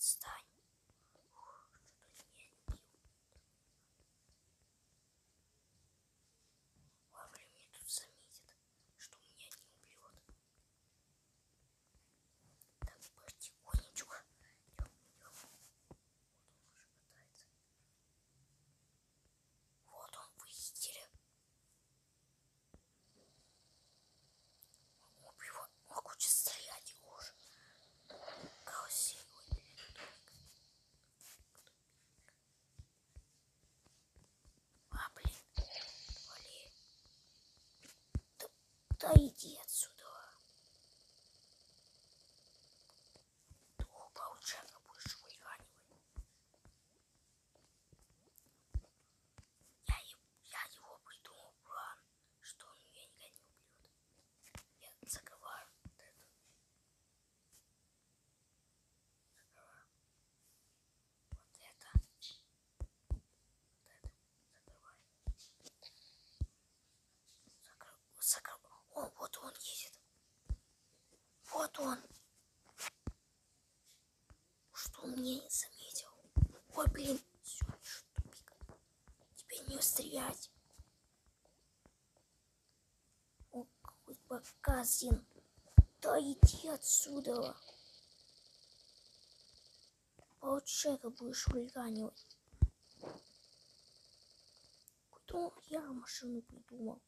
Отстань. Ух, что-то меня не бьют. Ой, блин, меня тут заметят, что меня не убьет. Так, потихонечку. Идем, идем. Вот он уже пытается. Вот он, вы видели? Убивать. Он хочет стрелять уже. Красивый домик. А, блин. Вали. Да, да иди отсюда. Дух паучара будешь выганивать. Я, е- я его придумал план, что он меня никогда не убьет. Я закрываю вот это. Закрываю. Вот это. Вот это. Закрываю. Закрыл. Закрыл. О, вот он едет. Вот он. Что он меня не заметил? Ой, блин. Все, тупик. Тебе не стрелять. О, какой показин. Да иди отсюда. Получай-ка будешь хулиганивать. Кто я машину придумал?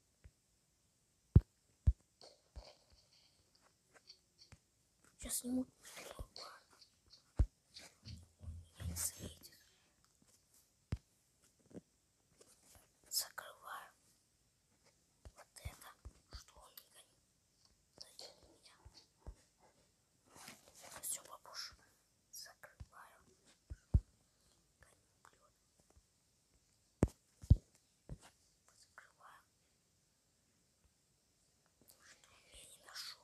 Сейчас сниму. Меня не светит. Закрываю. Вот это, что он не гонит. Зайдет меня. Все попозже. Закрываю. Гоню плет. Закрываю. Что я не нашел.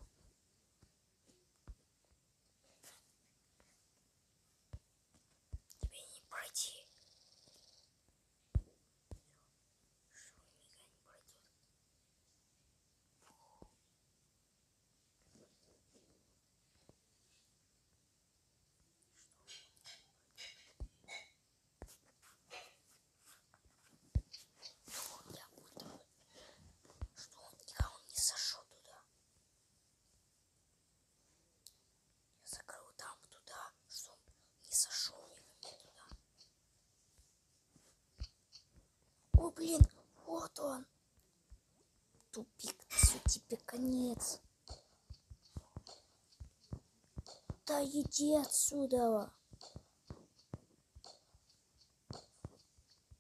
Тебе не пройти. Что никогда не пройдет. Что я буду? Что он никого не сошел туда? Я закрыл там туда, что никогда туда. О, блин, вот он. Тупик, все, тебе конец. Да иди отсюда.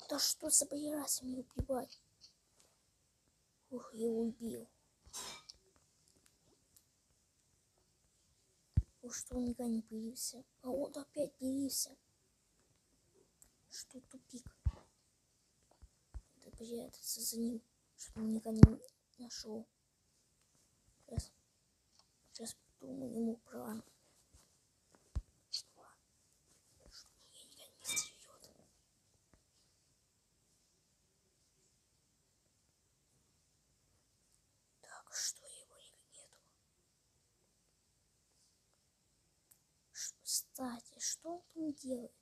Да что собирался меня убивать? Ух, я убил. Что он никогда не появился. А он опять появился. Что тупик? Да прятаться за ним, что он никогда не нашел. Сейчас, сейчас придумаю ему план. Так, что Кстати, что он там делает?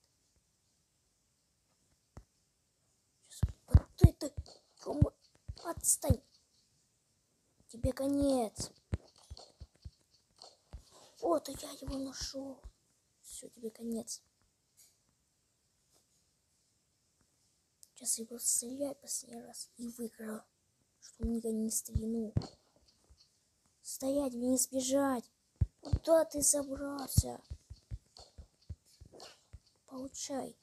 Это, кому- отстань. Тебе конец. Вот, а я его нашел. Все, тебе конец. Сейчас я его стреляю последний раз и выиграю. Что он никогда не стрельнул. Стоять, мне не сбежать. Куда ты забрался? Получай.